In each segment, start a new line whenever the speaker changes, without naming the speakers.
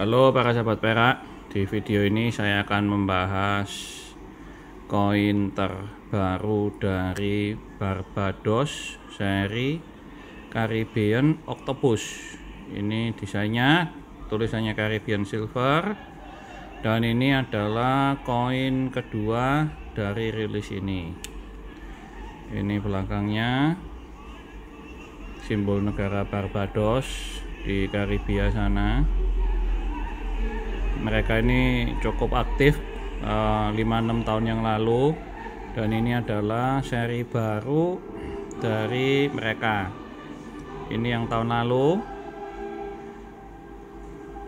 Halo para sahabat perak, di video ini saya akan membahas koin terbaru dari Barbados seri Caribbean Octopus. Ini desainnya, tulisannya Caribbean Silver, dan ini adalah koin kedua dari rilis ini. Ini belakangnya simbol negara Barbados di Karibia sana mereka ini cukup aktif uh, 5-6 tahun yang lalu. Dan ini adalah seri baru dari mereka. Ini yang tahun lalu.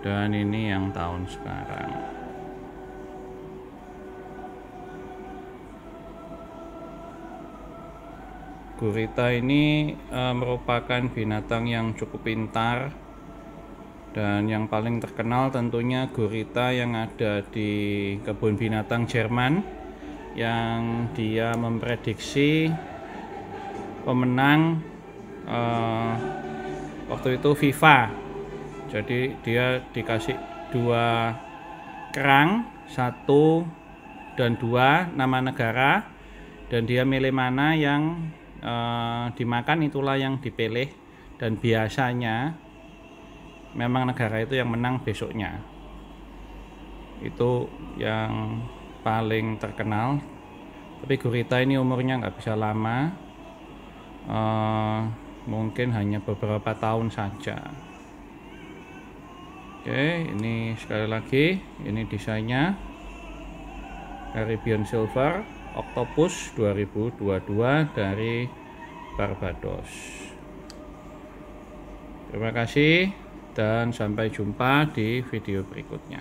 Dan ini yang tahun sekarang. Gurita ini uh, merupakan binatang yang cukup pintar dan yang paling terkenal tentunya gurita yang ada di kebun binatang Jerman yang dia memprediksi pemenang uh, waktu itu FIFA. Jadi dia dikasih dua kerang satu dan dua nama negara. Dan dia milih mana yang uh, dimakan itulah yang dipilih. Dan biasanya memang negara itu yang menang besoknya. Itu yang paling terkenal. Tapi gurita ini umurnya nggak bisa lama. Uh, mungkin hanya beberapa tahun saja. Oke ini sekali lagi ini desainnya. Caribbean Silver Octopus 2022 dari Barbados. Terima kasih dan sampai jumpa di video berikutnya.